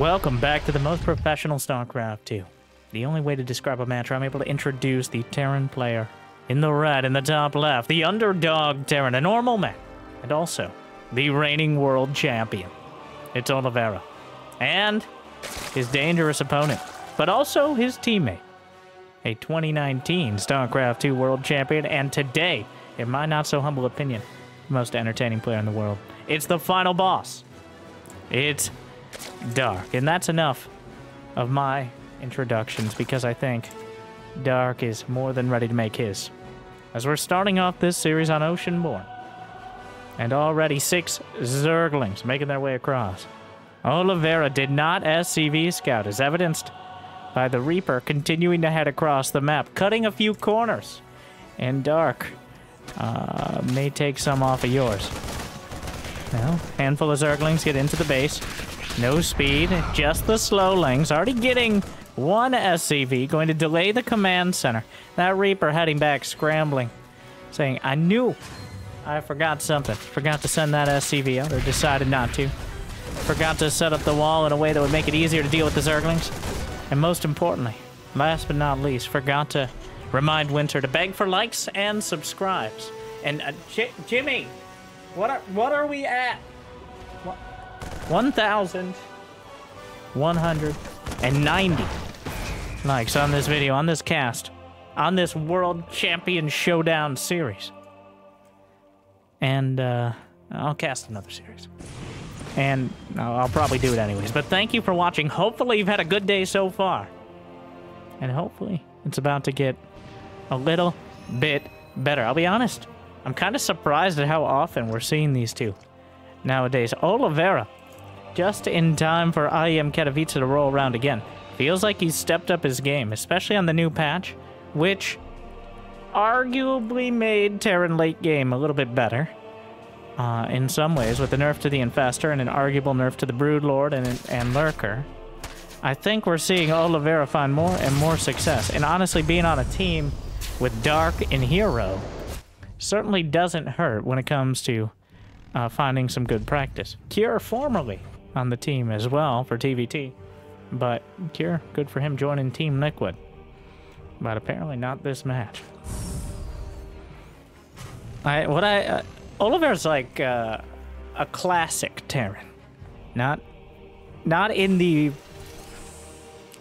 Welcome back to the most professional StarCraft 2. The only way to describe a match I'm able to introduce the Terran player. In the red, in the top left, the underdog Terran, a normal man, and also the reigning world champion. It's Oliveira. And his dangerous opponent, but also his teammate, a 2019 StarCraft 2 world champion, and today, in my not so humble opinion, the most entertaining player in the world. It's the final boss. It's Dark. And that's enough of my introductions because I think Dark is more than ready to make his. As we're starting off this series on Oceanborn. And already six Zerglings making their way across. Oliveira did not SCV scout, as evidenced by the Reaper continuing to head across the map, cutting a few corners. And Dark uh, may take some off of yours. Well, handful of Zerglings get into the base. No speed, just the slow slowlings. Already getting one SCV, going to delay the command center. That Reaper heading back, scrambling, saying, I knew I forgot something. Forgot to send that SCV out, or decided not to. Forgot to set up the wall in a way that would make it easier to deal with the Zerglings. And most importantly, last but not least, forgot to remind Winter to beg for likes and subscribes. And uh, Jimmy, what are what are we at? What? 1,190 likes on this video, on this cast, on this World Champion Showdown series. And uh, I'll cast another series. And I'll probably do it anyways. But thank you for watching. Hopefully you've had a good day so far. And hopefully it's about to get a little bit better. I'll be honest. I'm kind of surprised at how often we're seeing these two nowadays. Oliveira just in time for IEM Katowice to roll around again. Feels like he's stepped up his game, especially on the new patch, which arguably made Terran late game a little bit better. Uh, in some ways, with a nerf to the Infestor and an arguable nerf to the Broodlord and, and Lurker. I think we're seeing Oliveira find more and more success. And honestly, being on a team with Dark and Hero certainly doesn't hurt when it comes to uh, finding some good practice. Cure formerly on the team as well for TVT. But Cure, good for him joining Team Liquid. But apparently not this match. I what I uh, Oliver's like uh, a classic Terran, not not in the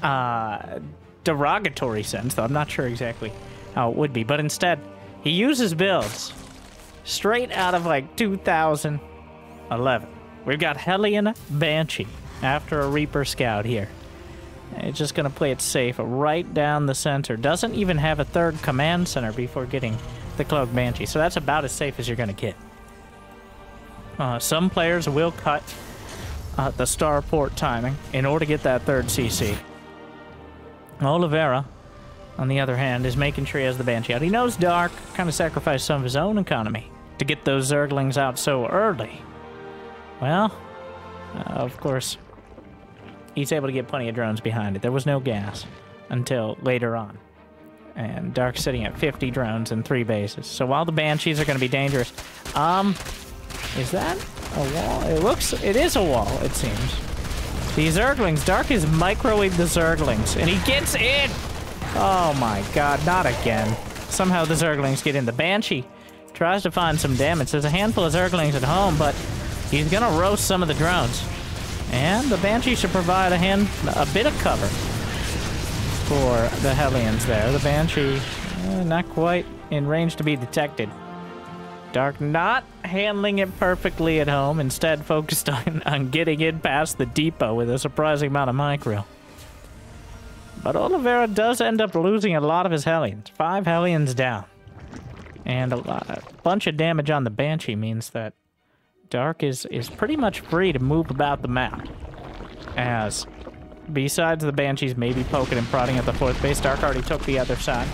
uh, derogatory sense, though I'm not sure exactly how it would be. But instead, he uses builds straight out of like 2011. We've got Hellion Banshee after a Reaper Scout here. It's just going to play it safe right down the center. Doesn't even have a third command center before getting the Cloak Banshee. So that's about as safe as you're going to get. Uh, some players will cut uh, the starport timing in order to get that third CC. Oliveira, on the other hand, is making sure he has the Banshee out. He knows Dark kind of sacrificed some of his own economy to get those Zerglings out so early. Well, uh, of course, he's able to get plenty of drones behind it. There was no gas until later on. And Dark's sitting at 50 drones and three bases. So while the Banshees are going to be dangerous, um, is that a wall? It looks, it is a wall, it seems. These Zerglings, Dark has microwaved the Zerglings, and he gets in! Oh my god, not again. Somehow the Zerglings get in. The Banshee tries to find some damage. There's a handful of Zerglings at home, but He's gonna roast some of the drones. And the Banshee should provide a hand, a bit of cover for the Hellions there. The Banshee, eh, not quite in range to be detected. Dark not handling it perfectly at home, instead focused on, on getting in past the depot with a surprising amount of micro. But Oliveira does end up losing a lot of his Hellions. Five Hellions down. And a, lot, a bunch of damage on the Banshee means that Dark is, is pretty much free to move about the map. As, besides the Banshees maybe poking and prodding at the fourth base, Dark already took the other side,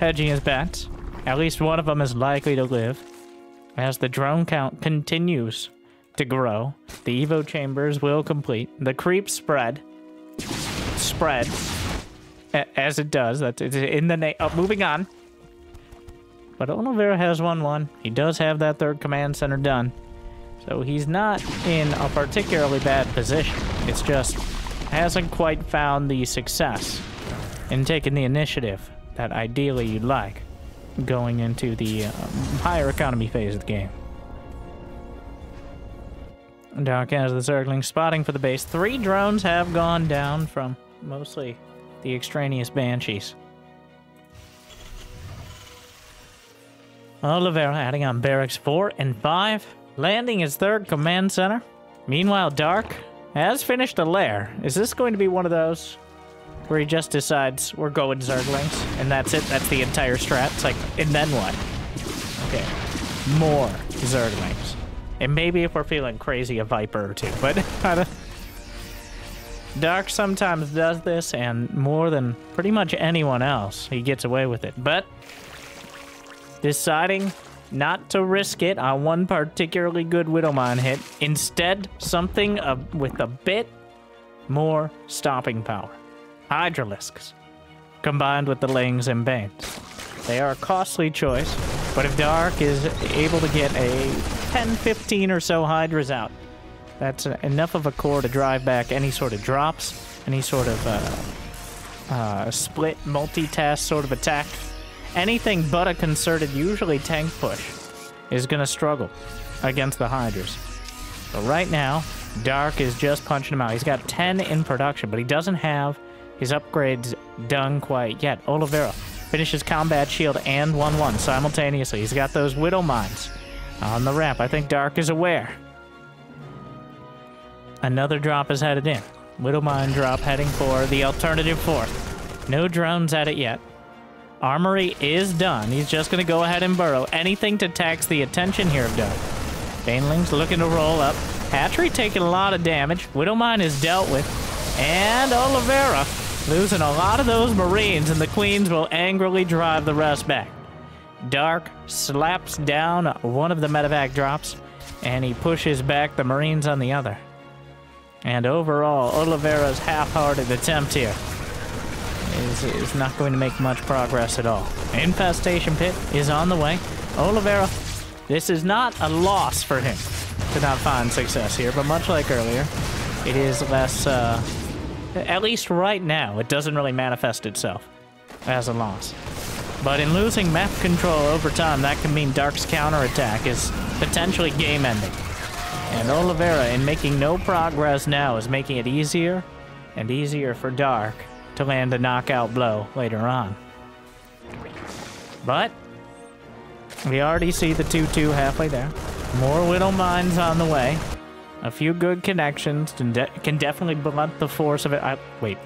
hedging his bets. At least one of them is likely to live. As the drone count continues to grow, the Evo chambers will complete. The creep spread. Spread. As it does. That's in the name. Oh, moving on. But Oliveira has 1-1. He does have that third command center done. So he's not in a particularly bad position. It's just hasn't quite found the success in taking the initiative that ideally you'd like going into the uh, higher economy phase of the game. Dark has the circling spotting for the base. Three drones have gone down from mostly the extraneous Banshees. Oliveira adding on barracks 4 and 5, landing his third command center. Meanwhile, Dark has finished a lair. Is this going to be one of those where he just decides we're going Zerglings and that's it? That's the entire strat? It's like, and then what? Okay, more Zerglings. And maybe if we're feeling crazy, a Viper or two, but Dark sometimes does this, and more than pretty much anyone else, he gets away with it. But deciding not to risk it on one particularly good Widowmine hit. Instead, something with a bit more stopping power. Hydralisks, combined with the Lings and Banes. They are a costly choice, but if Dark is able to get a 10, 15 or so Hydras out, that's enough of a core to drive back any sort of drops, any sort of uh, uh, split, multitask sort of attack anything but a concerted, usually tank push, is going to struggle against the Hydras. But right now, Dark is just punching him out. He's got 10 in production, but he doesn't have his upgrades done quite yet. Oliveira finishes Combat Shield and 1-1 simultaneously. He's got those Widow Mines on the ramp. I think Dark is aware. Another drop is headed in. Widow Mine drop heading for the alternative fourth. No drones at it yet. Armory is done. He's just going to go ahead and burrow. Anything to tax the attention here of Doug. Banelings looking to roll up. Hatchery taking a lot of damage. Widowmine is dealt with. And Oliveira losing a lot of those Marines, and the Queens will angrily drive the rest back. Dark slaps down one of the medevac drops, and he pushes back the Marines on the other. And overall, Oliveira's half-hearted attempt here is, is not going to make much progress at all. Infestation Pit is on the way. Oliveira, this is not a loss for him to not find success here, but much like earlier, it is less, uh, at least right now, it doesn't really manifest itself as a loss. But in losing map control over time, that can mean Dark's counterattack is potentially game-ending. And Oliveira, in making no progress now, is making it easier and easier for Dark to land a knockout blow later on. But we already see the 2-2 halfway there. More little Mines on the way. A few good connections can, de can definitely blunt the force of it. I, wait,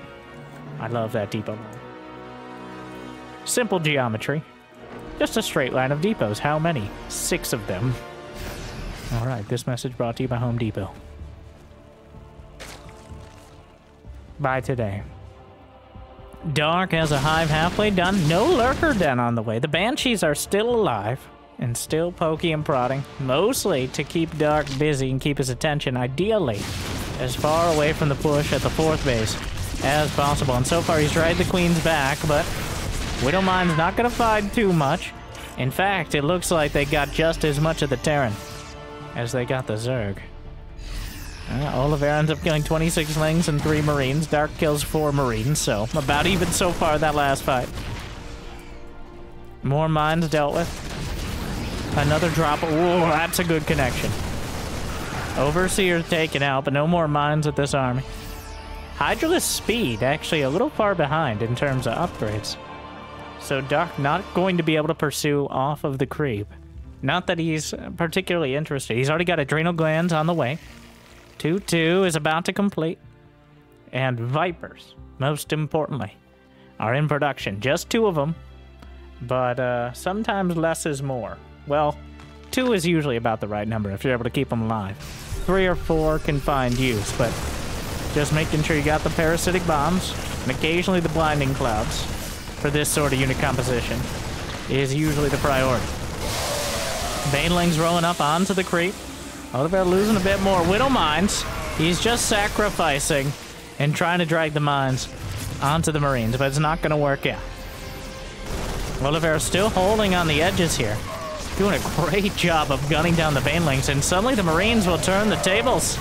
I love that depot. Simple geometry. Just a straight line of depots. How many? Six of them. All right, this message brought to you by Home Depot. Bye today. Dark has a hive halfway done. No lurker den on the way. The banshees are still alive and still poking and prodding, mostly to keep Dark busy and keep his attention, ideally, as far away from the push at the fourth base as possible. And so far, he's tried the queen's back, but Widowmine's not going to find too much. In fact, it looks like they got just as much of the Terran as they got the Zerg. Uh, Oliveira ends up killing 26 Lings and 3 Marines. Dark kills 4 Marines, so about even so far that last fight. More mines dealt with. Another drop. Ooh, that's a good connection. Overseer taken out, but no more mines with this army. Hydralisk speed, actually a little far behind in terms of upgrades. So Dark not going to be able to pursue off of the creep. Not that he's particularly interested. He's already got adrenal glands on the way. 2-2 is about to complete. And Vipers, most importantly, are in production. Just two of them, but uh, sometimes less is more. Well, two is usually about the right number if you're able to keep them alive. Three or four can find use, but just making sure you got the parasitic bombs and occasionally the blinding clouds for this sort of unit composition is usually the priority. Banelings rolling up onto the creep. Oliver losing a bit more Widow Mines. He's just sacrificing and trying to drag the mines onto the Marines, but it's not going to work out. Oliver still holding on the edges here. Doing a great job of gunning down the Banelings, and suddenly the Marines will turn the tables.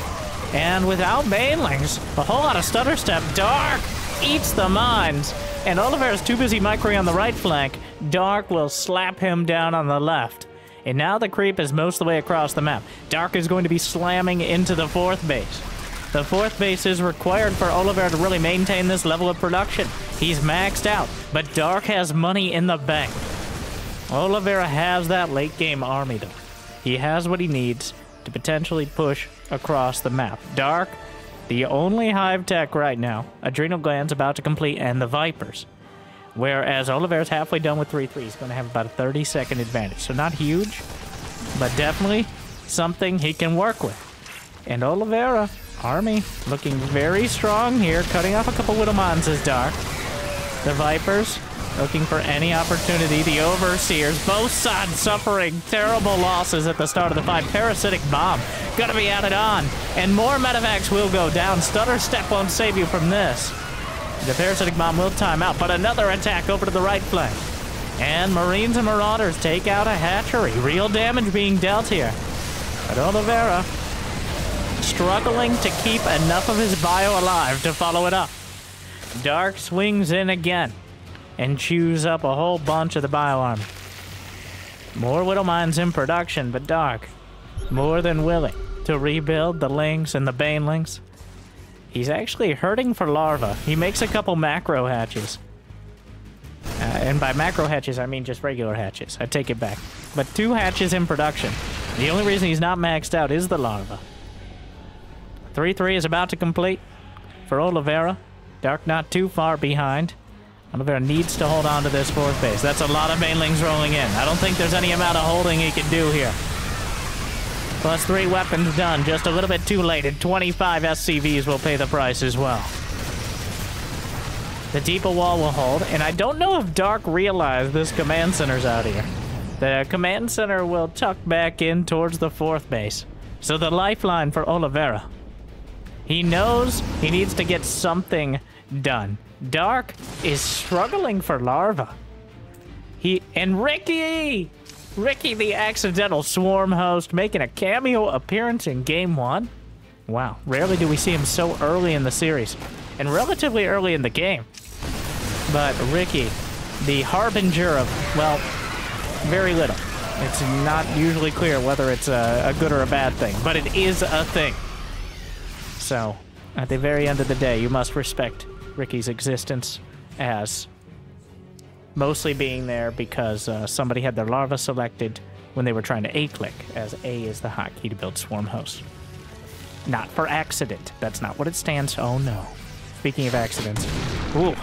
And without banelings, a whole lot of stutter step. Dark eats the mines. And Oliveira's too busy microing on the right flank. Dark will slap him down on the left. And now the creep is most of the way across the map. Dark is going to be slamming into the fourth base. The fourth base is required for Oliver to really maintain this level of production. He's maxed out, but Dark has money in the bank. Oliveira has that late game army though. He has what he needs to potentially push across the map. Dark, the only hive tech right now, Adrenal Gland's about to complete, and the Vipers. Whereas Oliveira's halfway done with 3-3. He's going to have about a 30 second advantage. So not huge, but definitely something he can work with. And Oliveira, Army, looking very strong here, cutting off a couple Widowmines is Dark. The Vipers, looking for any opportunity. The Overseers, both sides suffering terrible losses at the start of the fight. Parasitic Bomb, gonna be added on. And more medevacs will go down. Stutter Step won't save you from this. The Parasitic Bomb will time out, but another attack over to the right flank. And Marines and Marauders take out a hatchery. Real damage being dealt here. But Oliveira struggling to keep enough of his bio alive to follow it up. Dark swings in again and chews up a whole bunch of the bio armor. More Widow Mines in production, but Dark more than willing to rebuild the Lings and the Banelings. He's actually hurting for larva. He makes a couple macro hatches. Uh, and by macro hatches, I mean just regular hatches. I take it back. But two hatches in production. The only reason he's not maxed out is the larva. 3-3 is about to complete for Oliveira. Dark not too far behind. Oliveira needs to hold on to this fourth base. That's a lot of banelings rolling in. I don't think there's any amount of holding he can do here. Plus three weapons done. Just a little bit too late, and 25 SCVs will pay the price as well. The deeper wall will hold, and I don't know if Dark realized this command center's out here. The command center will tuck back in towards the fourth base. So the lifeline for Oliveira. He knows he needs to get something done. Dark is struggling for larva. He and Ricky! Ricky the accidental swarm host making a cameo appearance in game one. Wow, rarely do we see him so early in the series and relatively early in the game. But Ricky, the harbinger of, well, very little. It's not usually clear whether it's a, a good or a bad thing, but it is a thing. So, at the very end of the day, you must respect Ricky's existence as mostly being there because uh, somebody had their larva selected when they were trying to A-click, as A is the hotkey to build swarm hosts. Not for accident. That's not what it stands. Oh no. Speaking of accidents. Ooh.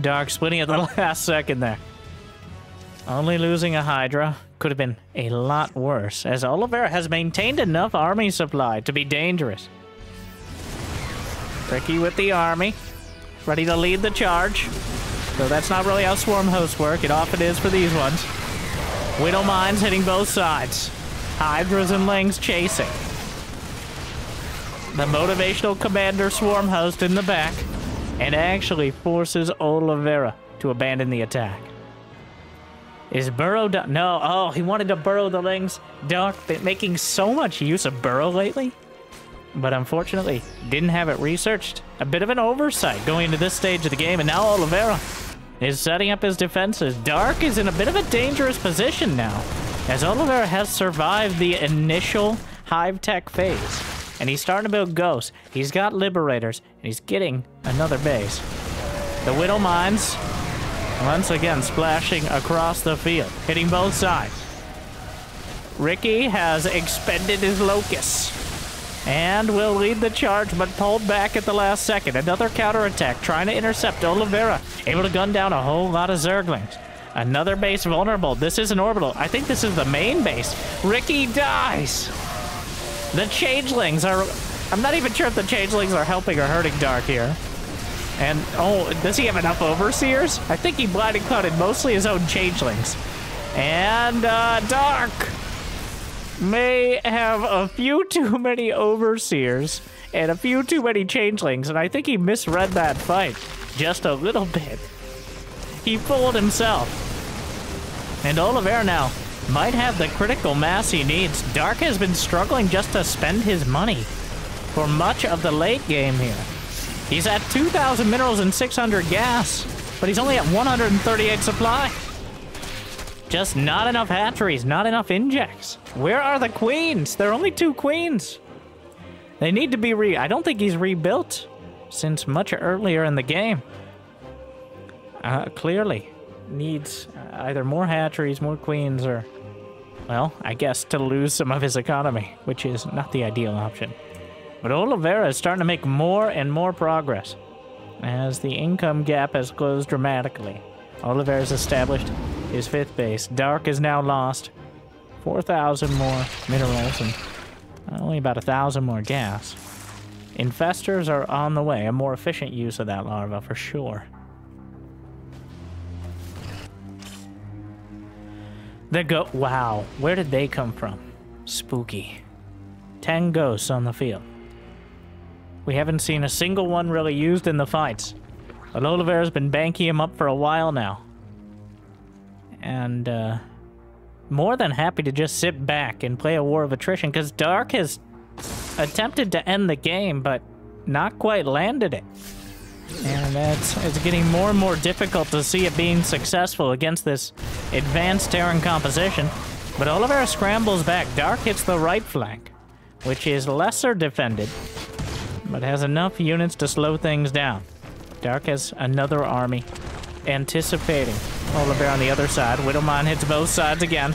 Dark splitting at the last second there. Only losing a Hydra could have been a lot worse, as Oliveira has maintained enough army supply to be dangerous. Ricky with the army, ready to lead the charge. Though that's not really how swarm hosts work, it often is for these ones. Widow mines hitting both sides. Hydras and Lings chasing. The motivational commander swarm host in the back, and actually forces Oliveira to abandon the attack. Is Burrow done? No. Oh, he wanted to burrow the Lings. Dark making so much use of Burrow lately. But unfortunately, didn't have it researched. A bit of an oversight going into this stage of the game, and now Oliveira is setting up his defenses. Dark is in a bit of a dangerous position now, as Oliver has survived the initial Hive Tech phase. And he's starting to build Ghosts. He's got Liberators, and he's getting another base. The Widow Mines, once again, splashing across the field, hitting both sides. Ricky has expended his Locust and will lead the charge, but pulled back at the last second. Another counterattack, trying to intercept Oliveira, able to gun down a whole lot of Zerglings. Another base vulnerable. This is an orbital. I think this is the main base. Ricky dies. The changelings are... I'm not even sure if the changelings are helping or hurting Dark here. And, oh, does he have enough overseers? I think he blinded clouded mostly his own changelings. And, uh, Dark may have a few too many overseers and a few too many changelings, and I think he misread that fight just a little bit. He fooled himself. And Oliver now might have the critical mass he needs. Dark has been struggling just to spend his money. for much of the late game here. He's at 2,000 minerals and 600 gas, but he's only at 138 supply. Just not enough hatcheries, not enough injects. Where are the queens? There are only two queens. They need to be re... I don't think he's rebuilt since much earlier in the game. Uh, clearly needs either more hatcheries, more queens, or... Well, I guess to lose some of his economy, which is not the ideal option. But Oliveira is starting to make more and more progress as the income gap has closed dramatically. Oliveira has established his fifth base. Dark is now lost. 4,000 more minerals and only about a thousand more gas. Infestors are on the way. A more efficient use of that larva for sure. The go- wow, where did they come from? Spooky. Ten ghosts on the field. We haven't seen a single one really used in the fights. Oliveira's been banking him up for a while now. And, uh, more than happy to just sit back and play a war of attrition, because Dark has attempted to end the game, but not quite landed it. And that's it's getting more and more difficult to see it being successful against this advanced Terran composition. But Oliveira scrambles back. Dark hits the right flank, which is lesser defended, but has enough units to slow things down. Dark has another army anticipating Oliveira on the other side. Widowmine hits both sides again.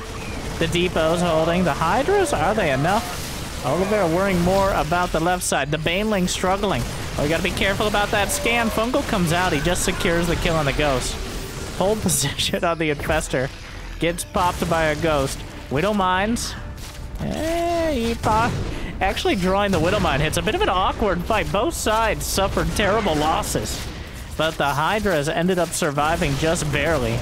The depot's holding. The Hydras, are they enough? Oliveira worrying more about the left side. The Baneling struggling. Oh, you gotta be careful about that scan. Fungal comes out. He just secures the kill on the ghost. Hold position on the Infestor. Gets popped by a ghost. Widow. Eh, Actually drawing the Widowmine hits. A bit of an awkward fight. Both sides suffered terrible losses. But the Hydras ended up surviving just barely.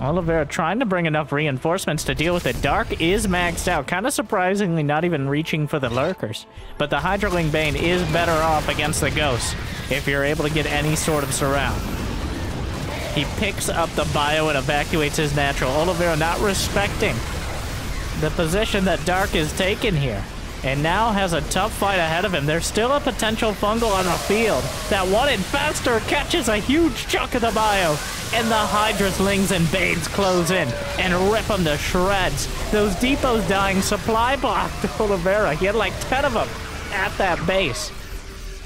Oliveira trying to bring enough reinforcements to deal with it. Dark is maxed out, kind of surprisingly not even reaching for the Lurkers. But the Hydraling Bane is better off against the Ghosts if you're able to get any sort of surround. He picks up the bio and evacuates his natural. Oliveira not respecting the position that Dark is taking here and now has a tough fight ahead of him. There's still a potential fungal on the field. That one infestor catches a huge chunk of the bio, and the Hydraslings and Banes close in and rip him to shreds. Those depots dying supply blocked Oliveira. He had like 10 of them at that base.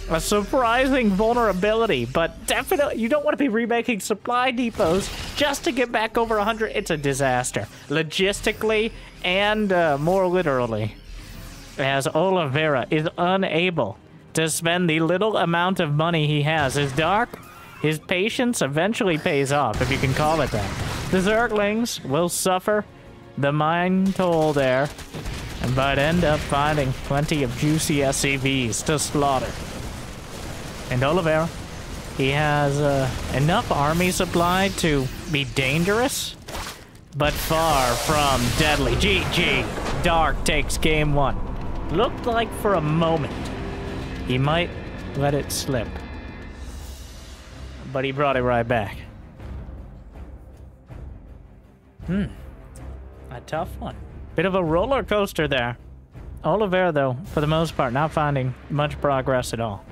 A surprising vulnerability, but definitely you don't want to be remaking supply depots just to get back over 100. It's a disaster, logistically and uh, more literally as Oliveira is unable to spend the little amount of money he has. His dark, his patience eventually pays off, if you can call it that. The Zerglings will suffer the mind toll there, and but end up finding plenty of juicy SCVs to slaughter. And Oliveira, he has uh, enough army supply to be dangerous, but far from deadly. GG. Dark takes game one. Looked like for a moment he might let it slip. But he brought it right back. Hmm. A tough one. Bit of a roller coaster there. Oliveira, though, for the most part, not finding much progress at all.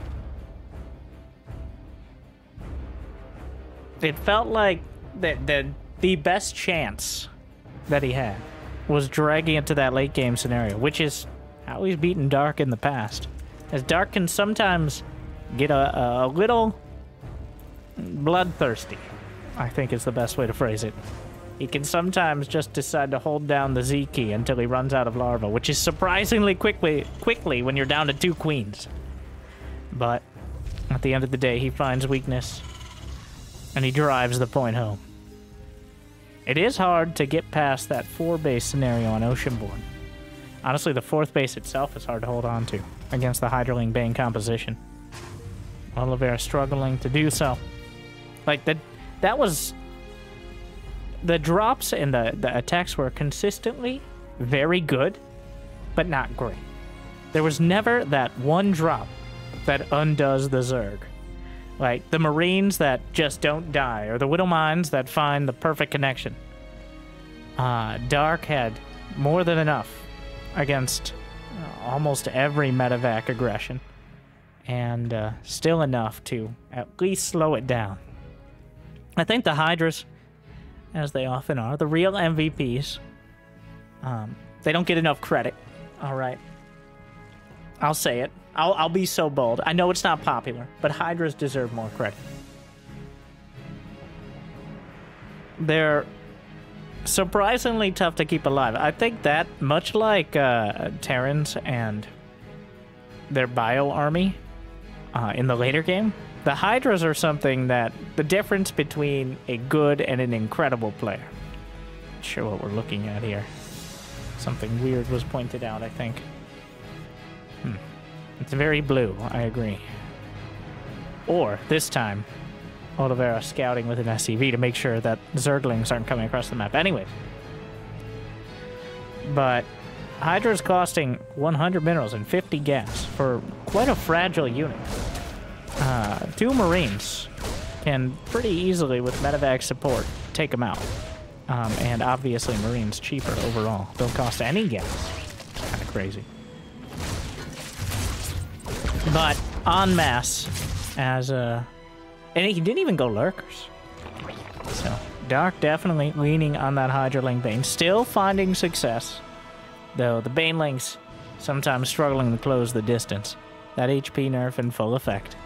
It felt like the, the, the best chance that he had was dragging it to that late game scenario, which is he's beaten Dark in the past. As Dark can sometimes get a, a little bloodthirsty, I think is the best way to phrase it. He can sometimes just decide to hold down the Z key until he runs out of larva, which is surprisingly quickly quickly when you're down to two queens. But at the end of the day, he finds weakness and he drives the point home. It is hard to get past that four base scenario on Oceanborn. Honestly, the fourth base itself is hard to hold on to against the Hydraling Bane composition. Oliveira struggling to do so. Like, the, that was... The drops and the, the attacks were consistently very good, but not great. There was never that one drop that undoes the Zerg. Like, the Marines that just don't die, or the Widow Mines that find the perfect connection. Uh, Dark had more than enough against almost every medevac aggression, and uh, still enough to at least slow it down. I think the Hydras, as they often are, the real MVPs, um, they don't get enough credit. All right. I'll say it. I'll, I'll be so bold. I know it's not popular, but Hydras deserve more credit. They're surprisingly tough to keep alive. I think that, much like uh, Terrans and their bio army uh, in the later game, the Hydras are something that the difference between a good and an incredible player. Not sure what we're looking at here. Something weird was pointed out, I think. Hmm. It's very blue, I agree. Or, this time, Oliveira scouting with an SCV to make sure that Zerglings aren't coming across the map. Anyways. But Hydra's costing 100 minerals and 50 gas for quite a fragile unit. Uh, two Marines can pretty easily, with medevac support, take them out. Um, and obviously Marines cheaper overall. Don't cost any gas. Kind of crazy. But en masse, as a... And he didn't even go Lurkers. So, Dark definitely leaning on that Hydraling Bane. Still finding success. Though the Banelings sometimes struggling to close the distance. That HP nerf in full effect.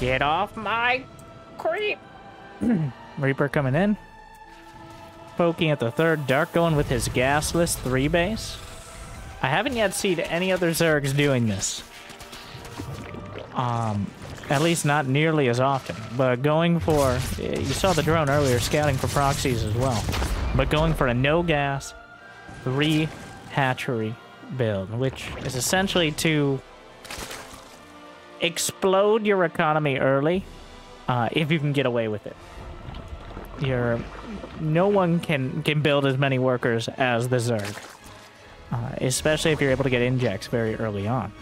Get off my creep! Reaper coming in. Poking at the third. Dark going with his gasless three base. I haven't yet seen any other Zergs doing this. Um, at least not nearly as often. But going for... You saw the drone earlier scouting for proxies as well. But going for a no-gas, three-hatchery build, which is essentially to explode your economy early uh, if you can get away with it. You're, no one can, can build as many workers as the Zerg, uh, especially if you're able to get injects very early on.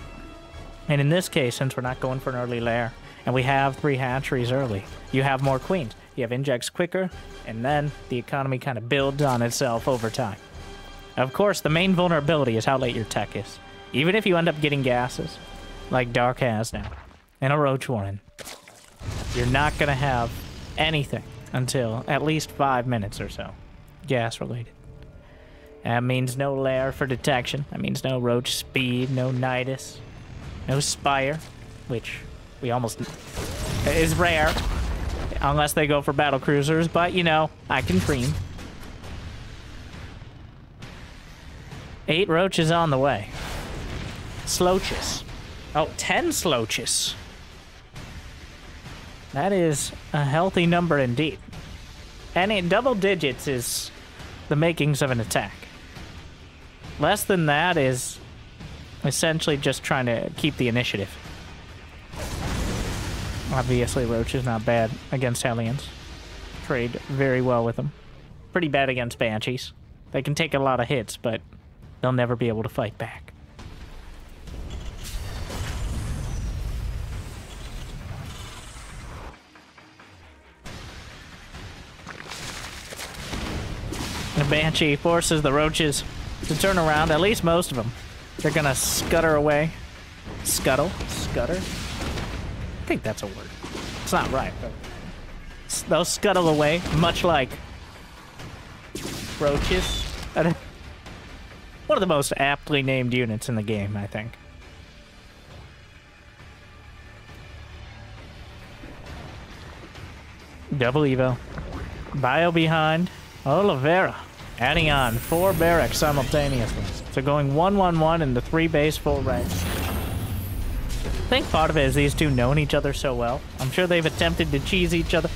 And in this case, since we're not going for an early lair, and we have three hatcheries early, you have more queens. You have injects quicker, and then the economy kind of builds on itself over time. Of course, the main vulnerability is how late your tech is. Even if you end up getting gases, like Dark has now, and a Roach Warren, you're not going to have anything until at least five minutes or so, gas related. That means no lair for detection. That means no Roach speed, no Nidus, no Spire, which we almost is rare, unless they go for battle cruisers. But you know, I can dream. Eight roaches on the way. Sloaches. Oh, ten sloaches. That is a healthy number indeed. And in double digits is the makings of an attack. Less than that is essentially just trying to keep the initiative. Obviously, Roach is not bad against Hellions. Trade very well with them. Pretty bad against Banshees. They can take a lot of hits, but they'll never be able to fight back. The Banshee forces the roaches to turn around, at least most of them. They're gonna scutter away. Scuttle? Scutter? I think that's a word. It's not right, but they'll scuttle away, much like roaches. One of the most aptly named units in the game, I think. Double Evo. Bio behind. Oliveira. Adding on four barracks simultaneously. So going 1-1-1 in the three base full range. I think part of it is these two knowing each other so well. I'm sure they've attempted to cheese each other.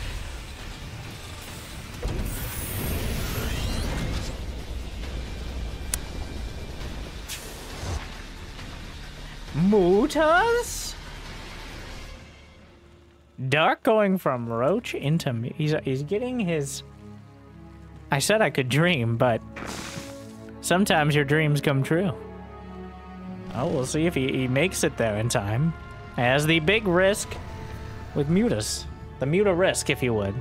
Mutas? Dark going from Roach into me. He's, he's getting his I said I could dream, but sometimes your dreams come true. Oh, we'll see if he, he makes it there in time. As the big risk with Mutas. the Muta risk, if you would,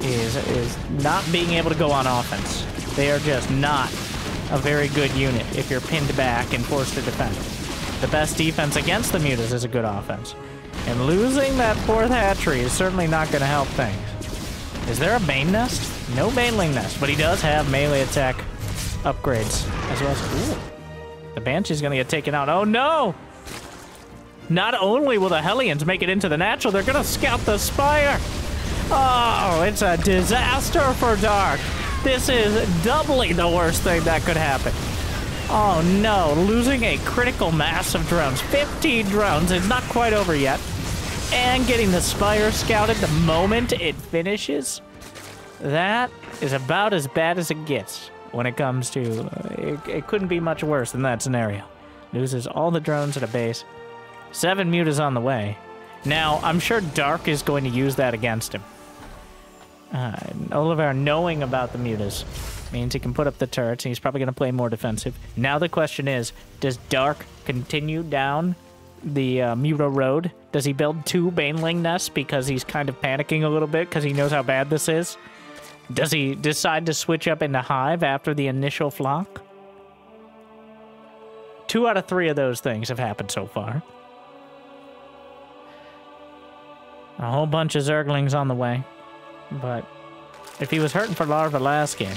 is is not being able to go on offense. They are just not a very good unit if you're pinned back and forced to defend. The best defense against the Mutas is a good offense. And losing that fourth hatchery is certainly not going to help things. Is there a Bane Nest? No Baneling Nest, but he does have melee attack upgrades as well as... Ooh. The Banshee's to get taken out. Oh, no! Not only will the Hellions make it into the natural, they're to scout the Spire! Oh, it's a disaster for Dark. This is doubly the worst thing that could happen. Oh no, losing a critical mass of drones. 15 drones, it's not quite over yet. And getting the Spire scouted the moment it finishes. That is about as bad as it gets when it comes to... Uh, it, it couldn't be much worse than that scenario. Loses all the drones at a base. Seven mutas on the way. Now, I'm sure Dark is going to use that against him. Uh, Oliver knowing about the mutas means he can put up the turrets and he's probably going to play more defensive. Now the question is, does Dark continue down the uh, Muta road? Does he build two Baneling nests because he's kind of panicking a little bit because he knows how bad this is? Does he decide to switch up into Hive after the initial flock? Two out of three of those things have happened so far. A whole bunch of Zerglings on the way. But if he was hurting for Larva last game,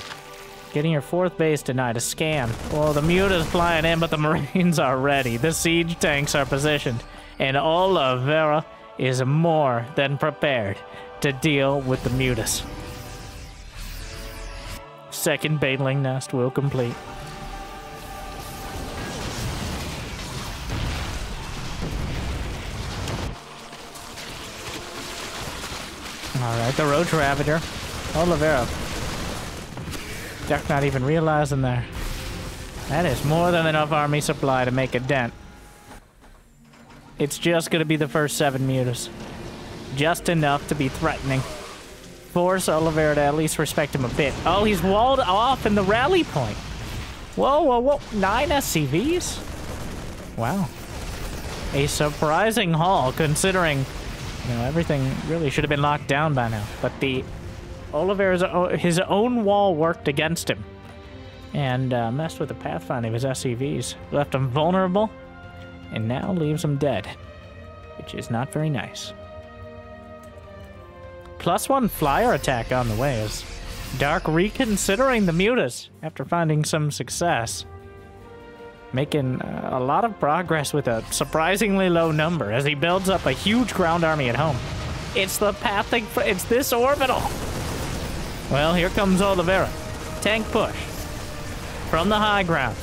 getting your fourth base denied, a scam. Well, the Muta's flying in, but the Marines are ready. The siege tanks are positioned. And Oliveira is more than prepared to deal with the Mutas. Second Baneling nest will complete. Alright, the Roach Ravager. Oliveira. Duck not even realizing there. That is more than enough army supply to make a dent. It's just gonna be the first seven mutas. Just enough to be threatening. Force Oliveira to at least respect him a bit. Oh, he's walled off in the rally point. Whoa, whoa, whoa. Nine SCVs? Wow. A surprising haul, considering you know, everything really should have been locked down by now. But the Oliver's his own wall worked against him and uh, messed with the pathfinding of his SCVs. Left him vulnerable and now leaves him dead, which is not very nice. Plus one flyer attack on the way is Dark reconsidering the mutas after finding some success making uh, a lot of progress with a surprisingly low number as he builds up a huge ground army at home. It's the pathing, it's this orbital. Well, here comes Oliveira. Tank push. From the high ground.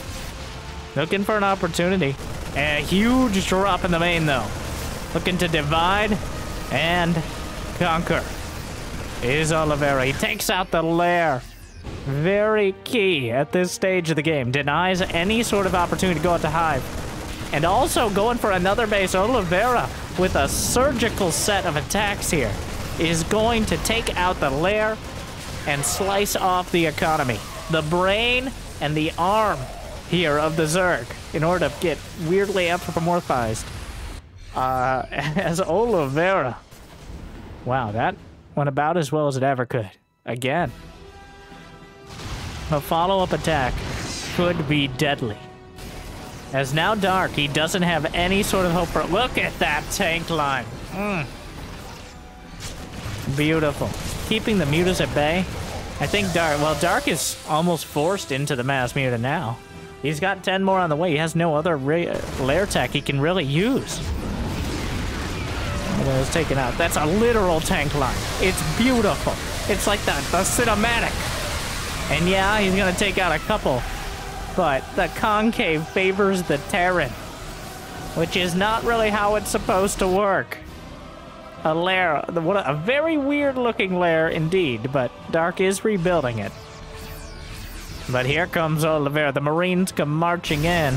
Looking for an opportunity. A huge drop in the main, though. Looking to divide and conquer. Is Oliveira. He takes out the lair very key at this stage of the game. Denies any sort of opportunity to go out to Hive. And also going for another base, Oliveira, with a surgical set of attacks here, is going to take out the lair and slice off the economy. The brain and the arm here of the Zerg in order to get weirdly anthropomorphized uh, as Oliveira. Wow, that went about as well as it ever could. Again. A follow-up attack could be deadly. As now Dark, he doesn't have any sort of hope for- Look at that tank line! Mm. Beautiful. Keeping the mutas at bay. I think Dark- well, Dark is almost forced into the mass muta now. He's got 10 more on the way. He has no other lair tech he can really use. It's taken out. That's a literal tank line. It's beautiful. It's like the, the cinematic. And yeah, he's gonna take out a couple. But the concave favors the Terran. Which is not really how it's supposed to work. A lair, what a, a very weird looking lair indeed, but Dark is rebuilding it. But here comes Oliveira. The Marines come marching in.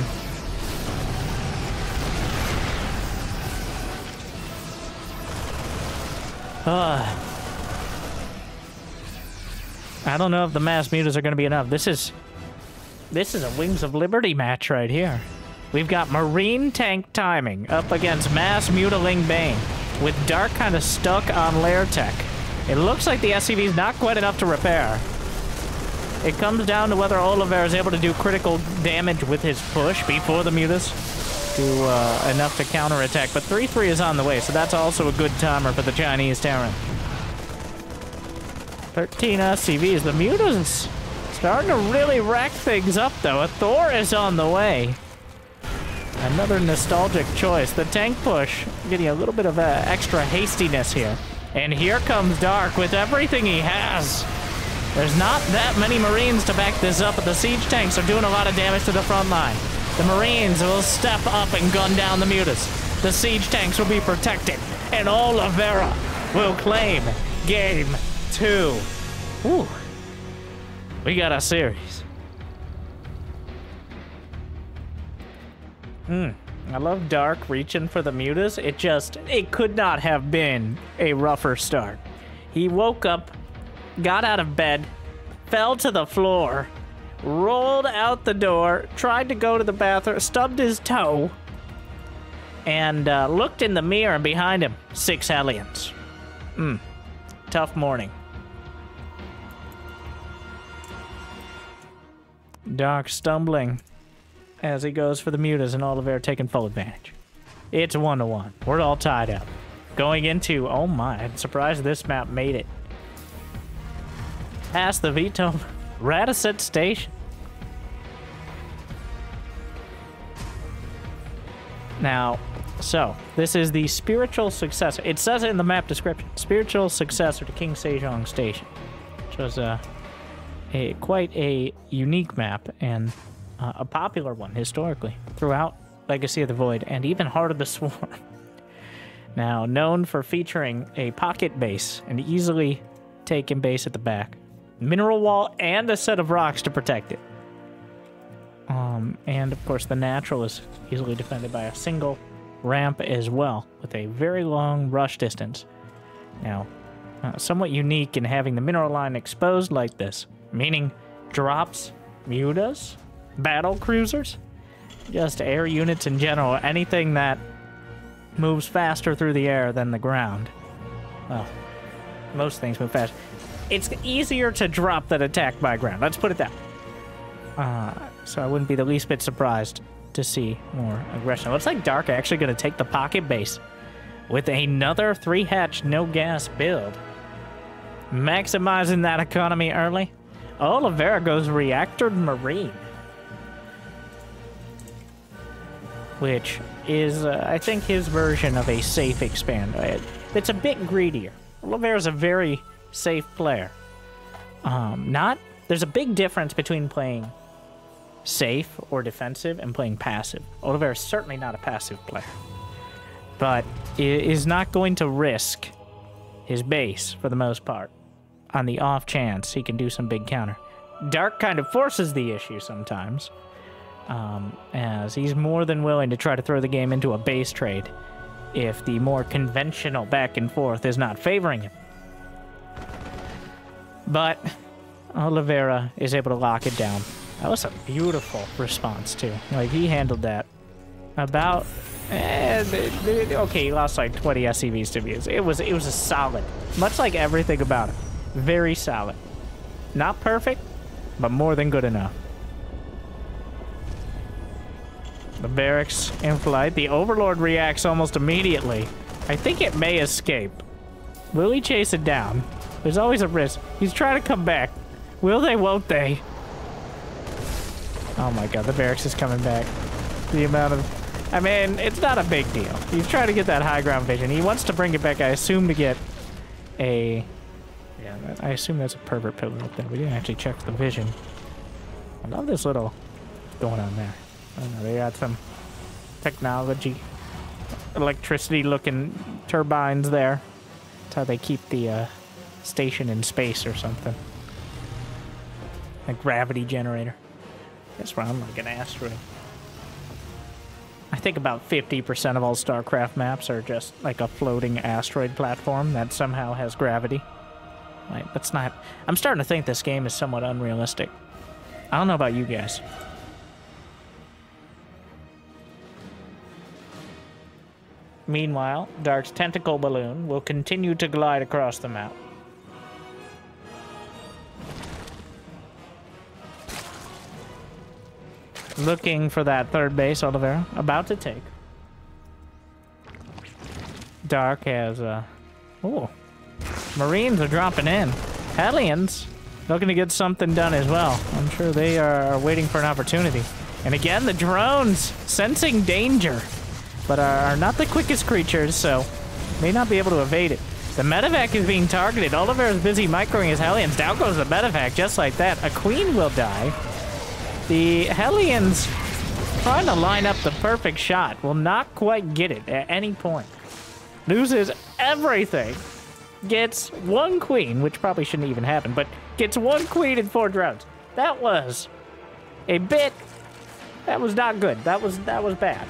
Ugh. I don't know if the mass mutas are going to be enough. This is... This is a Wings of Liberty match right here. We've got Marine Tank Timing up against Mass Mutaling Bane. with Dark kind of stuck on lair tech. It looks like the SCV is not quite enough to repair. It comes down to whether Oliver is able to do critical damage with his push before the Mutas. Do uh, enough to counterattack, but 3-3 is on the way, so that's also a good timer for the Chinese Terran. 13 SCVs. The Mutas starting to really rack things up, though. A Thor is on the way. Another nostalgic choice. The tank push getting a little bit of uh, extra hastiness here. And here comes Dark with everything he has. There's not that many Marines to back this up, but the siege tanks are doing a lot of damage to the front line. The Marines will step up and gun down the mutas. The siege tanks will be protected, and Oliveira will claim game two. Ooh. We got a series. Hmm. I love Dark reaching for the mutas. It just, it could not have been a rougher start. He woke up, got out of bed, fell to the floor, rolled out the door, tried to go to the bathroom, stubbed his toe, and uh, looked in the mirror and behind him, six aliens. Hmm. Tough morning. Dark stumbling as he goes for the mutas and Oliver taking full advantage. It's one to one. We're all tied up. Going into, oh my, I'm surprised this map made it. Past the Veto Radhuset Station. Now, so, this is the spiritual successor. It says it in the map description. Spiritual successor to King Sejong Station. Which was a, a quite a unique map and uh, a popular one historically throughout Legacy of the Void and even Heart of the Swarm. now, known for featuring a pocket base, an easily taken base at the back, mineral wall, and a set of rocks to protect it. Um, and of course, the natural is easily defended by a single ramp as well, with a very long rush distance. Now, uh, somewhat unique in having the mineral line exposed like this, meaning drops, mutas, battle cruisers, just air units in general, anything that moves faster through the air than the ground. Well, most things move fast. It's easier to drop than attack by ground. Let's put it that way. Uh, so I wouldn't be the least bit surprised to see more aggression. Looks like Dark actually going to take the pocket base with another three hatch no gas build. Maximizing that economy early. Oliveira goes reactor marine. Which is, uh, I think, his version of a safe expand. It's a bit greedier. Oliveira's a very safe player. Um, not there's a big difference between playing safe or defensive and playing passive. Oliver is certainly not a passive player, but is not going to risk his base for the most part on the off chance he can do some big counter. Dark kind of forces the issue sometimes, um, as he's more than willing to try to throw the game into a base trade if the more conventional back and forth is not favoring him. But Oliveira is able to lock it down. That was a beautiful response, too. Like, he handled that about... Eh, okay, he lost like 20 SCVs to views. It was, it was a solid. Much like everything about it. Very solid. Not perfect, but more than good enough. The barracks in flight. The Overlord reacts almost immediately. I think it may escape. Will he chase it down? There's always a risk. He's trying to come back. Will they, won't they? Oh my god, the barracks is coming back. The amount of... I mean, it's not a big deal. He's trying to get that high ground vision. He wants to bring it back, I assume, to get a... Yeah, I assume that's a pervert pillar up there. We didn't actually check the vision. I love this little... going on there. I don't know, they got some technology, electricity-looking turbines there. That's how they keep the uh, station in space or something. A gravity generator. That's run like an asteroid. I think about 50% of all StarCraft maps are just like a floating asteroid platform that somehow has gravity. That's not... I'm starting to think this game is somewhat unrealistic. I don't know about you guys. Meanwhile, Dark's tentacle balloon will continue to glide across the map. Looking for that third base, Oliveira. About to take. Dark has, uh... Oh. Marines are dropping in. Hellions looking to get something done as well. I'm sure they are waiting for an opportunity. And again, the drones sensing danger, but are not the quickest creatures, so may not be able to evade it. The medevac is being targeted. Oliver is busy microing his Hellions. Down goes the medevac, just like that. A queen will die. The Hellions trying to line up the perfect shot will not quite get it at any point. Loses everything. Gets one queen, which probably shouldn't even happen, but gets one queen and four drones. That was a bit that was not good. That was that was bad.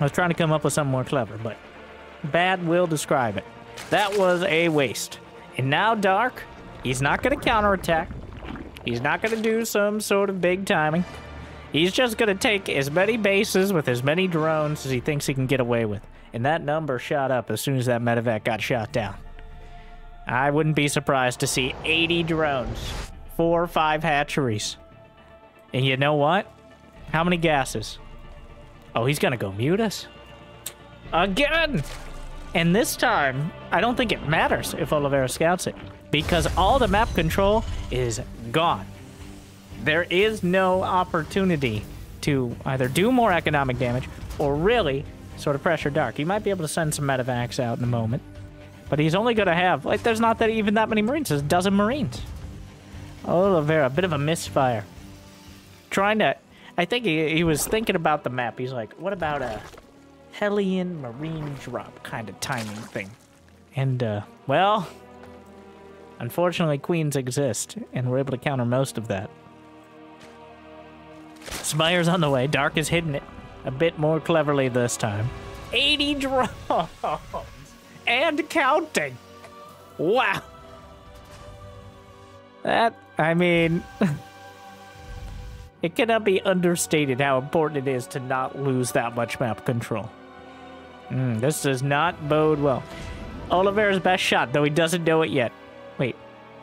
I was trying to come up with something more clever, but bad will describe it. That was a waste. And now Dark, he's not going to counterattack. He's not going to do some sort of big timing. He's just going to take as many bases with as many drones as he thinks he can get away with. And that number shot up as soon as that medevac got shot down. I wouldn't be surprised to see 80 drones, four or five hatcheries. And you know what? How many gases? Oh, he's going to go mutas? Again! And this time, I don't think it matters if Oliveira scouts it because all the map control is gone. There is no opportunity to either do more economic damage or really sort of pressure Dark. He might be able to send some medevacs out in a moment, but he's only going to have, like, there's not that even that many Marines. There's a dozen Marines. Oliveira, a bit of a misfire. Trying to, I think he, he was thinking about the map. He's like, what about a Hellion Marine drop kind of timing thing? And, uh, well, Unfortunately, queens exist, and we're able to counter most of that. Spire's on the way. Dark is hitting it a bit more cleverly this time. 80 drones! And counting! Wow! That, I mean... it cannot be understated how important it is to not lose that much map control. Mm, this does not bode well. Oliveira's best shot, though he doesn't know it yet.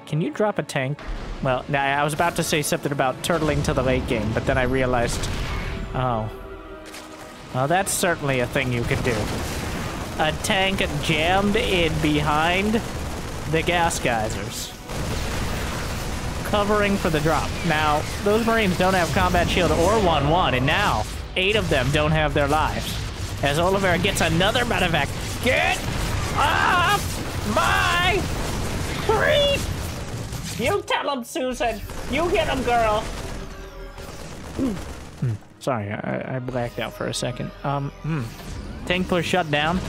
Can you drop a tank? Well, I was about to say something about turtling to the late game, but then I realized... Oh. Well, that's certainly a thing you could do. A tank jammed in behind the gas geysers. Covering for the drop. Now, those Marines don't have combat shield or 1-1, and now, eight of them don't have their lives. As Oliver gets another medevac. Get off my you tell him, Susan! You get him, girl! Hmm. Sorry, I, I, blacked out for a second. Um, hmm. Tank push shut down.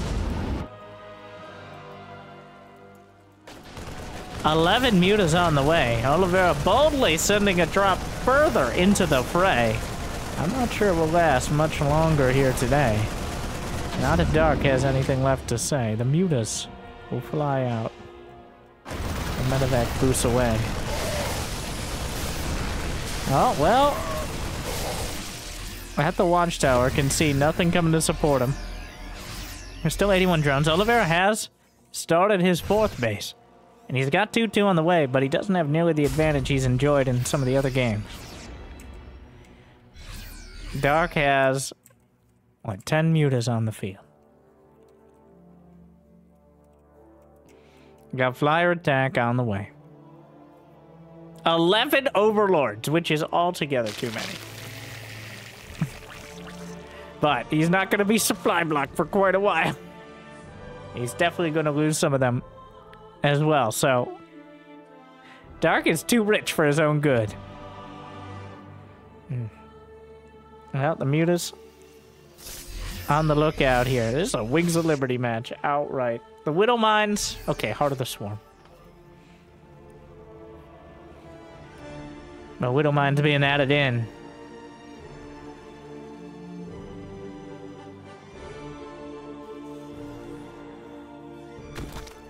11 mutas on the way. Oliveira boldly sending a drop further into the fray. I'm not sure it will last much longer here today. Not if Dark has anything left to say. The mutas will fly out. The medevac boosts away. Oh, well. At the watchtower, can see nothing coming to support him. There's still 81 drones. Oliveira has started his fourth base. And he's got 2-2 on the way, but he doesn't have nearly the advantage he's enjoyed in some of the other games. Dark has, what, 10 mutas on the field. Got flyer attack on the way. 11 overlords, which is altogether too many. but he's not going to be supply blocked for quite a while. He's definitely going to lose some of them as well, so... Dark is too rich for his own good. Hmm. Well, the mutas on the lookout here. This is a Wings of Liberty match outright. The Widow Mines. Okay, Heart of the Swarm. No Widow Mines being added in.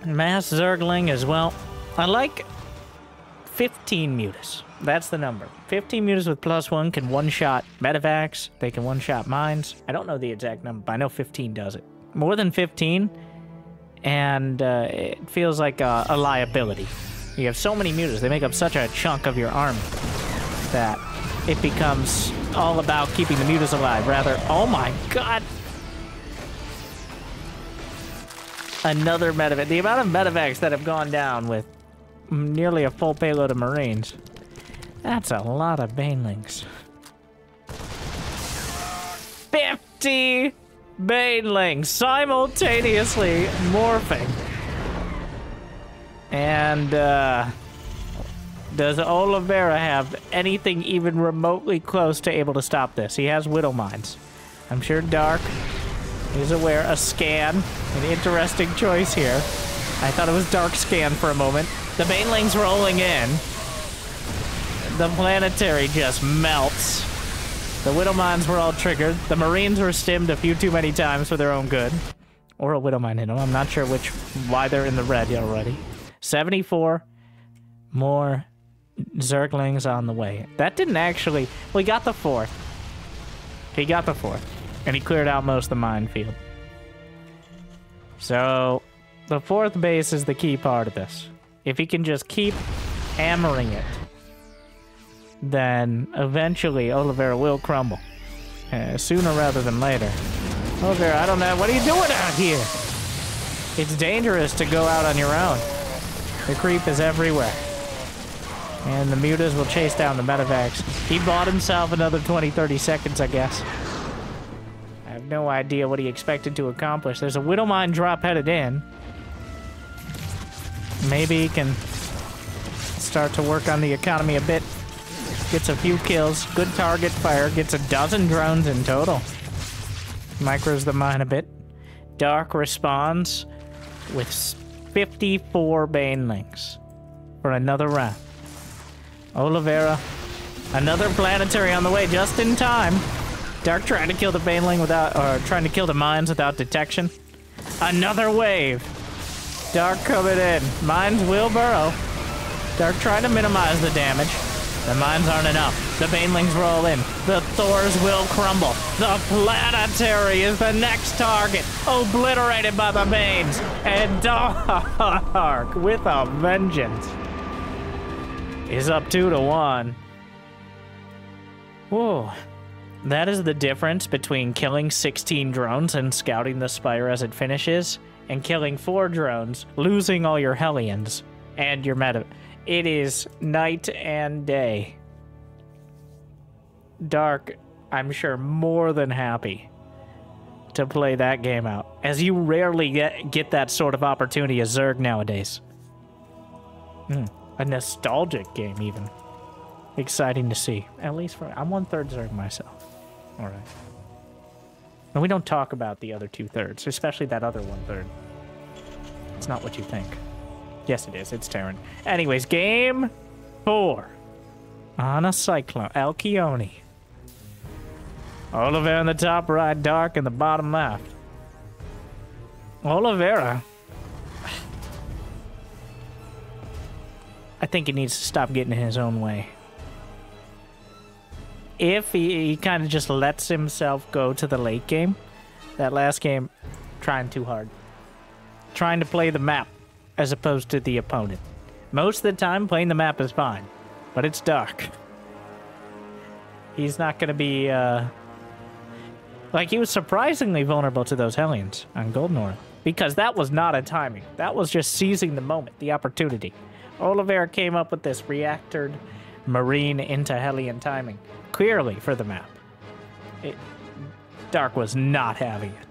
Mass Zergling as well. I like 15 mutas. That's the number. 15 mutas with plus one can one-shot medevacs. They can one-shot mines. I don't know the exact number, but I know 15 does it. more than 15, and uh, it feels like a, a liability. You have so many mutas, they make up such a chunk of your army that it becomes all about keeping the mutas alive. Rather, oh my god! Another medevac. The amount of medevacs that have gone down with nearly a full payload of marines. That's a lot of banelings. 50 banelings simultaneously morphing. And, uh, does Oliveira have anything even remotely close to able to stop this? He has Widow Mines. I'm sure Dark is aware. A scan. An interesting choice here. I thought it was Dark Scan for a moment. The Banelings rolling in. The planetary just melts. The Widow Mines were all triggered. The Marines were stimmed a few too many times for their own good. Or a Widow Mine hit them. I'm not sure which, why they're in the red already. 74 more Zerglings on the way. That didn't actually... He got the fourth. He got the fourth. And he cleared out most of the minefield. So, the fourth base is the key part of this. If he can just keep hammering it, then eventually Oliveira will crumble. Uh, sooner rather than later. Oliveira, I don't know. What are you doing out here? It's dangerous to go out on your own. The creep is everywhere. And the mutas will chase down the medevacs. He bought himself another 20, 30 seconds, I guess. I have no idea what he expected to accomplish. There's a Widow Mine drop headed in. Maybe he can start to work on the economy a bit. Gets a few kills, good target fire, gets a dozen drones in total. Micros the mine a bit. Dark responds with 54 Banelings for another round. Oliveira, another planetary on the way just in time. Dark trying to kill the Baneling without, or trying to kill the mines without detection. Another wave. Dark coming in. Mines will burrow. Dark trying to minimize the damage. The mines aren't enough. The Banelings roll in. The Thors will crumble. The Planetary is the next target. Obliterated by the Banes. And Dark with a vengeance is up two to one. Whoa. That is the difference between killing 16 drones and scouting the Spire as it finishes, and killing four drones, losing all your Hellions, and your meta. It is night and day. Dark, I'm sure, more than happy to play that game out, as you rarely get, get that sort of opportunity as Zerg nowadays. Hmm. A nostalgic game, even. Exciting to see. At least for... I'm one-third Zerg myself. Alright. And we don't talk about the other two-thirds, especially that other one-third. It's not what you think. Yes, it is. It's Terran. Anyways, game four. On a Cyclone. Alcyone. Oliveira in the top right, Dark in the bottom left. Oliveira. I think he needs to stop getting in his own way. If he, he kind of just lets himself go to the late game, that last game, trying too hard. Trying to play the map as opposed to the opponent. Most of the time, playing the map is fine, but it's dark. He's not going to be, uh... Like, he was surprisingly vulnerable to those Hellions on Golden Because that was not a timing. That was just seizing the moment, the opportunity. Oliveira came up with this reactored marine into Hellion timing, clearly for the map. It, Dark was not having it.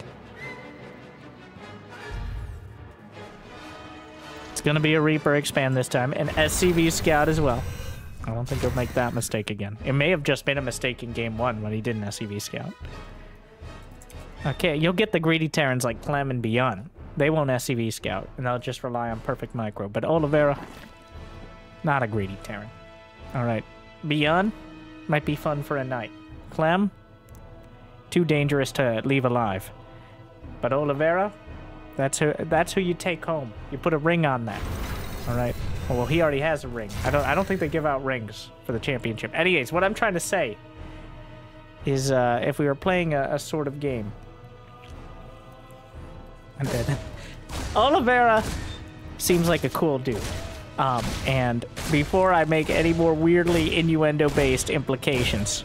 It's going to be a Reaper expand this time, and SCV Scout as well. I don't think he'll make that mistake again. It may have just been a mistake in game one when he did an SCV Scout. Okay, you'll get the greedy Terrans like Clem and Beyond. They won't SCV Scout, and they'll just rely on perfect micro. But Oliveira, not a greedy Terran. Alright. Beyond might be fun for a night. Clem, too dangerous to leave alive. But Oliveira, that's who that's who you take home. You put a ring on that. Alright. Well he already has a ring. I don't I don't think they give out rings for the championship. Anyways, what I'm trying to say is uh, if we were playing a, a sort of game I'm dead. Oliveira seems like a cool dude. Um, and before I make any more weirdly innuendo-based implications,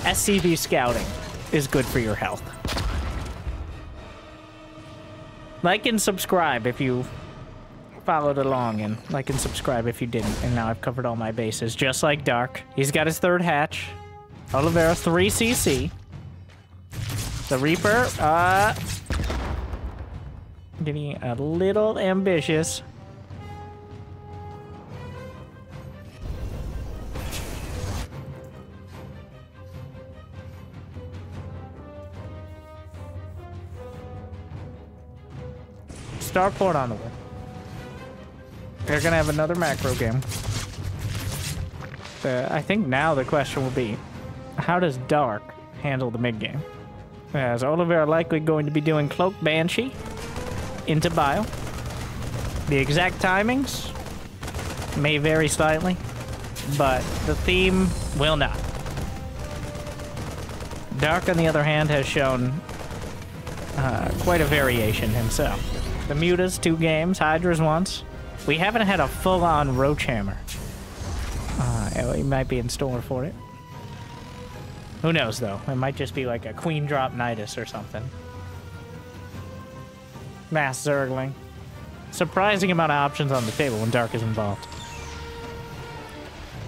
SCV scouting is good for your health. Like and subscribe if you followed along, and like and subscribe if you didn't. And now I've covered all my bases, just like Dark. He's got his third hatch. Oliveira 3cc. The Reaper, uh... Getting a little ambitious. Starport on the way. They're gonna have another macro game. I think now the question will be, how does Dark handle the mid game? As Oliver likely going to be doing Cloak Banshee into Bio. The exact timings may vary slightly, but the theme will not. Dark, on the other hand, has shown uh, quite a variation himself. The Mutas, two games, Hydras once. We haven't had a full-on Roach Hammer. Uh, he might be in store for it. Who knows, though? It might just be like a Queen Drop Nidus or something. Mass Zergling. Surprising amount of options on the table when Dark is involved.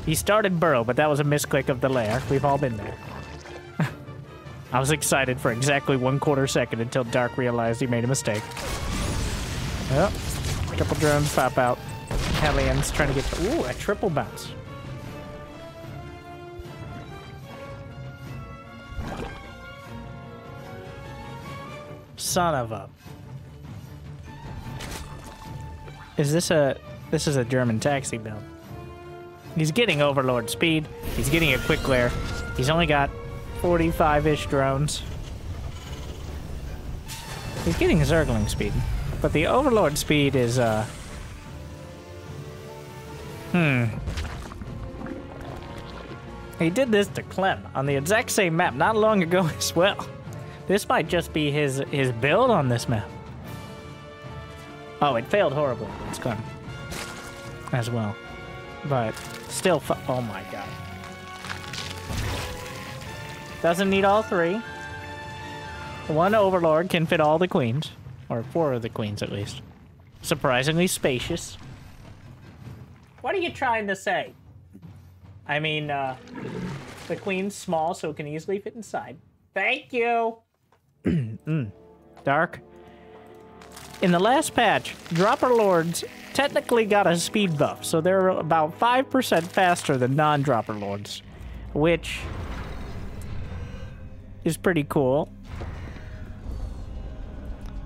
He started Burrow, but that was a misclick of the lair. We've all been there. I was excited for exactly one quarter second until Dark realized he made a mistake. Yep. Couple drones pop out. Hellions trying to get... Ooh, a triple bounce. Son of a... Is this a... This is a German taxi build. He's getting Overlord speed. He's getting a quick lair. He's only got 45-ish drones. He's getting Zergling speed. But the Overlord speed is, uh... Hmm. He did this to Clem on the exact same map not long ago as well. This might just be his, his build on this map. Oh, it failed horribly. It's gone. As well. But still Oh my god. Doesn't need all three. One Overlord can fit all the queens. Or four of the queens, at least. Surprisingly spacious. What are you trying to say? I mean, uh, the queen's small, so it can easily fit inside. Thank you! mm. Dark. In the last patch, Dropper Lords technically got a speed buff, so they're about 5% faster than non-Dropper Lords, which is pretty cool.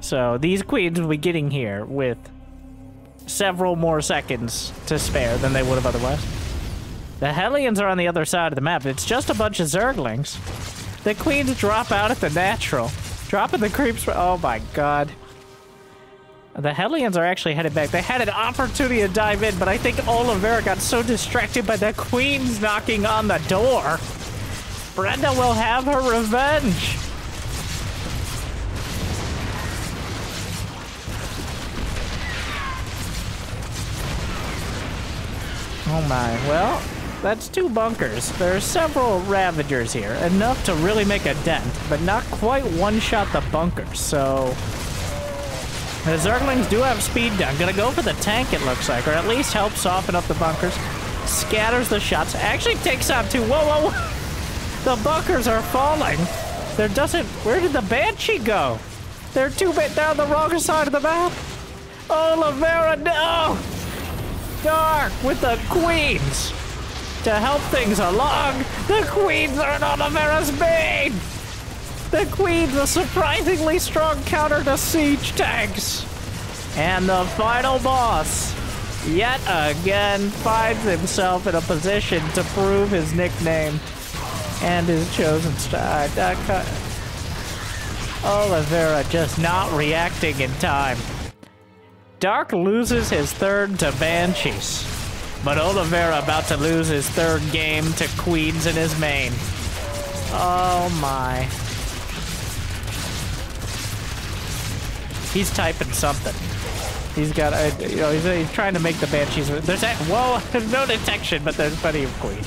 So these queens will be getting here with several more seconds to spare than they would have otherwise. The Hellions are on the other side of the map. It's just a bunch of Zerglings. The queens drop out at the natural. Dropping the creeps. Oh my god. The Hellions are actually headed back. They had an opportunity to dive in, but I think Oliveira got so distracted by the queens knocking on the door. Brenda will have her revenge. Oh my, well, that's two bunkers. There are several Ravagers here, enough to really make a dent, but not quite one-shot the bunkers, so... The Zerglings do have speed down. Gonna go for the tank, it looks like, or at least help soften up the bunkers. Scatters the shots. Actually takes out two. Whoa, whoa, whoa! The bunkers are falling. There doesn't... Where did the Banshee go? They're two bit down the wrong side of the map. Oliveira, no! Dark with the queens. To help things along, the queens are not Oliveira's bane. The queens a surprisingly strong counter to siege tanks. And the final boss, yet again, finds himself in a position to prove his nickname and his chosen style. Oliveira just not reacting in time. Dark loses his third to Banshees. But Oliveira about to lose his third game to Queens in his main. Oh my. He's typing something. He's got a, you know, he's, he's trying to make the Banshees. There's that, whoa, there's no detection, but there's plenty of queens.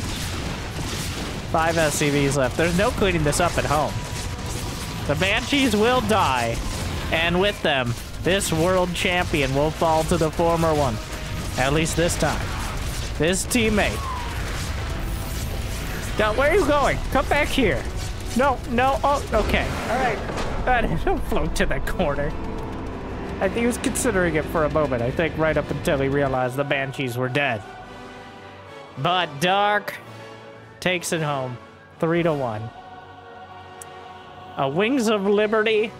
Five SCVs left. There's no cleaning this up at home. The Banshees will die, and with them, this world champion will fall to the former one. At least this time. This teammate. Now, where are you going? Come back here. No, no, oh, okay. All right. Uh, don't float to the corner. I think he was considering it for a moment. I think right up until he realized the Banshees were dead. But Dark takes it home. Three to one. A Wings of Liberty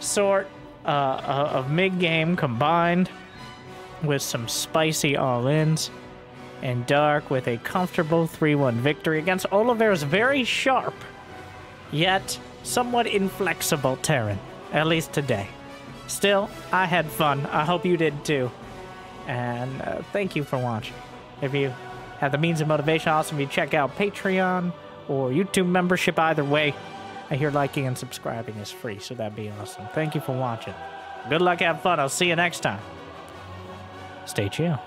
sort uh, uh of mid-game combined with some spicy all-ins. And Dark with a comfortable 3-1 victory against Oliver's very sharp, yet somewhat inflexible Terran. At least today. Still, I had fun. I hope you did too. And uh, thank you for watching. If you have the means of motivation, awesome if you check out Patreon or YouTube membership. Either way, I hear liking and subscribing is free, so that'd be awesome. Thank you for watching. Good luck, have fun. I'll see you next time. Stay chill.